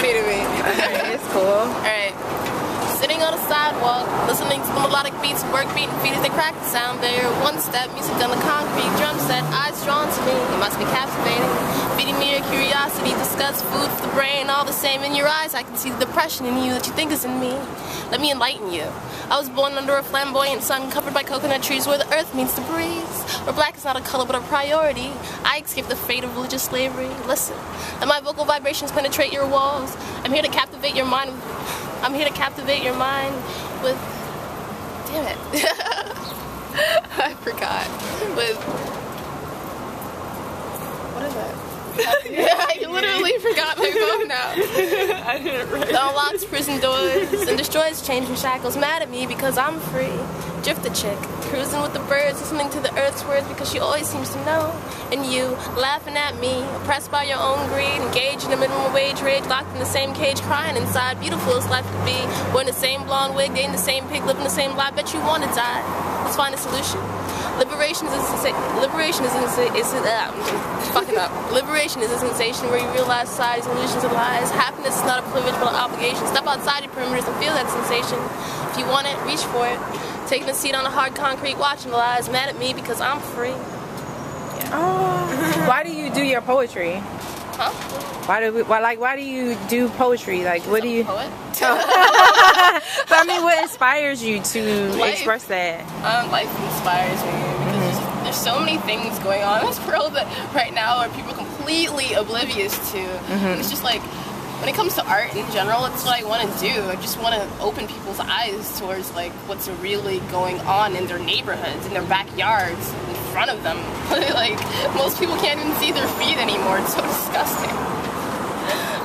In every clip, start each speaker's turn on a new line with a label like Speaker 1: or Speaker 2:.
Speaker 1: funny to me.
Speaker 2: it's cool.
Speaker 1: Alright. Sitting on a sidewalk, listening to the melodic beats work beating feet as they crack the sound barrier. One step, music on the concrete, drum set, eyes drawn to me. It must be captivating. Feeding me your curiosity, discuss food for the brain, all the same in your eyes. I can see the depression in you that you think is in me. Let me enlighten you. I was born under a flamboyant sun covered by coconut trees where the earth meets the breeze. Where black is not a color but a priority. I escaped the fate of religious slavery. Listen, let my vocal vibrations penetrate your walls. I'm here to captivate your mind. I'm here to captivate your mind with. Damn it. I forgot. With. What is that? I literally forgot my phone now.
Speaker 2: I didn't write.
Speaker 1: Unlocks prison doors and destroys chains and shackles. Mad at me because I'm free. Drift the chick, cruising with the birds, listening to the earth's words because she always seems to know. And you, laughing at me, oppressed by your own greed, engaged in a minimum wage rage, locked in the same cage, crying inside. Beautiful as life could be. Wearing the same blonde wig, dating the same pig, living the same life. Bet you want to die. Let's find a solution. Liberation is a liberation is a, is a, uh, fucking up. Liberation is a sensation where you realize society's illusions and lies. Happiness is not a privilege but an obligation. Step outside your perimeters and feel that sensation. If you want it, reach for it. Taking a seat on the hard concrete, watching the lies, mad at me because I'm free.
Speaker 2: Oh. Why do you do your poetry?
Speaker 1: Huh?
Speaker 2: Why do we, why like why do you do poetry? Like what do you?
Speaker 1: Poet?
Speaker 2: So, I mean, what inspires you to
Speaker 1: Life.
Speaker 2: express that?
Speaker 1: Um, life inspires me because there's, there's so many things going on in this world that right now are people completely oblivious to. And it's just like when it comes to art in general, it's what I want to do. I just want to open people's eyes towards like what's really going on in their neighborhoods, in their backyards, in front of them. like most people can't even see their feet anymore. It's so disgusting.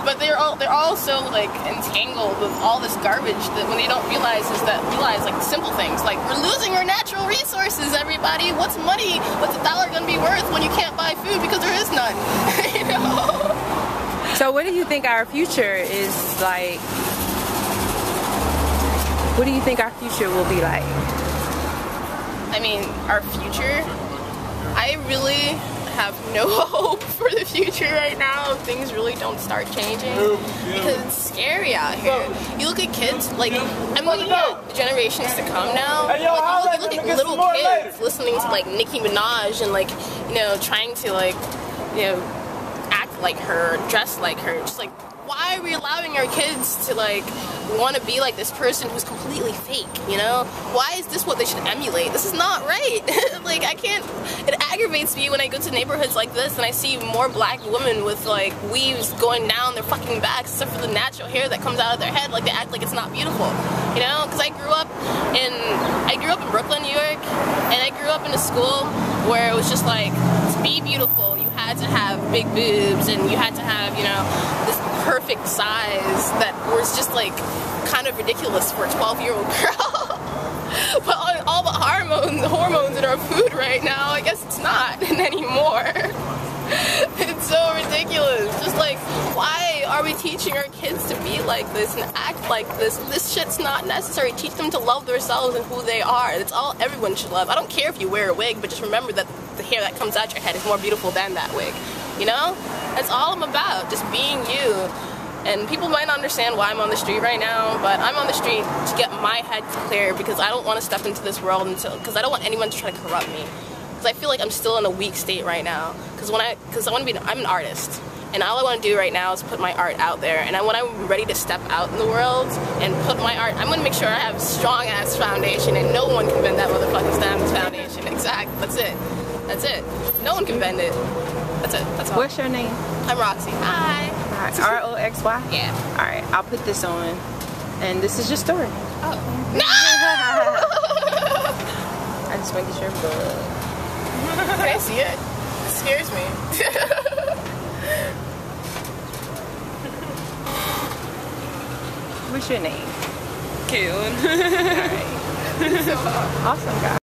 Speaker 1: But they're all they're all so like entangled with all this garbage that when they don't realize is that realize like simple things like we're losing our natural resources. Everybody, what's money? What's a dollar gonna be worth when you can't buy food because there is none? You know.
Speaker 2: So, what do you think our future is like? What do you think our future will be like?
Speaker 1: I mean, our future. I really have no hope for the future right now if things really don't start changing because it's scary out here. You look at kids, like I'm looking at generations to come now. Like, you look, you look at little kids listening to like Nicki Minaj and like you know trying to like you know act like her, dress like her. Just like, why are we allowing our kids to like want to be like this person who's completely fake? You know, why is this what they should emulate? This is not right. like, I can't. It aggravates me when I go to neighborhoods like this and I see more black women with like weaves going down their fucking backs, except for the natural hair that comes out of their head. Like they act like it's not beautiful. You know, because I grew up in I grew up in Brooklyn, New York, and I grew up in a school where it was just like be beautiful to have big boobs and you had to have, you know, this perfect size that was just like kind of ridiculous for a 12 year old girl. but all, all the hormones, the hormones in our food right now, I guess it's not anymore. it's so ridiculous. Just are we teaching our kids to be like this and act like this? This shit's not necessary. Teach them to love themselves and who they are. It's all everyone should love. I don't care if you wear a wig, but just remember that the hair that comes out your head is more beautiful than that wig. You know? That's all I'm about. Just being you. And people might not understand why I'm on the street right now, but I'm on the street to get my head clear because I don't want to step into this world until because I don't want anyone to try to corrupt me. Because I feel like I'm still in a weak state right now. Because when I because I want to be I'm an artist. And all I want to do right now is put my art out there. And I, when I'm ready to step out in the world and put my art, I'm going to make sure I have strong ass foundation and no one can bend that motherfucking Stamps foundation. Exactly. That's it. That's it. No one can bend it. That's it. That's all.
Speaker 2: What's your name?
Speaker 1: I'm Roxy. Hi.
Speaker 2: Alright, R O X Y?
Speaker 1: Yeah.
Speaker 2: Alright, I'll put this on. And this is your story.
Speaker 1: Oh. No!
Speaker 2: I just making sure, but.
Speaker 1: Can I see it? It scares me.
Speaker 2: What's your name?
Speaker 3: Caitlyn.
Speaker 2: Alright. awesome, guys.